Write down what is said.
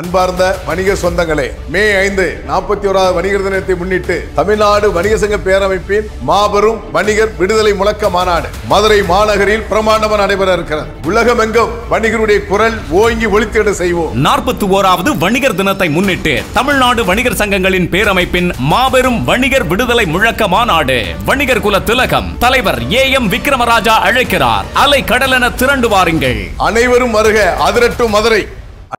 அன்பார்ந்த வணிக சொந்தங்களே மே ஐந்து நாற்பத்தி ஓராவது வணிகர் தினத்தை முன்னிட்டு தமிழ்நாடு வணிக சங்க பேரமைப்பின் மாபெரும் வணிகர் விடுதலை முழக்க மாநாடு மதுரை மாநகரில் பிரமாண்டமாக நடைபெற இருக்கிறது. உலகமெங்கும் வணிகருடைய குரல் ஓங்கி ஒலித்திட செய்வோம். நாற்பத்தி ஓராவது வணிகர் தினத்தை முன்னிட்டு தமிழ்நாடு வணிகர் சங்கங்களின் பேரமைப்பின் மாபெரும் வணிகர் விடுதலை முழக்க மாநாடு வணிகர் குல திலகம் தலைவர் ஏ எம் விக்ரமராஜா அழைக்கிறார். அலை கடலென திரண்டு வாருங்கள். அனைவரும் வருக அதிரட்டும் மதுரை.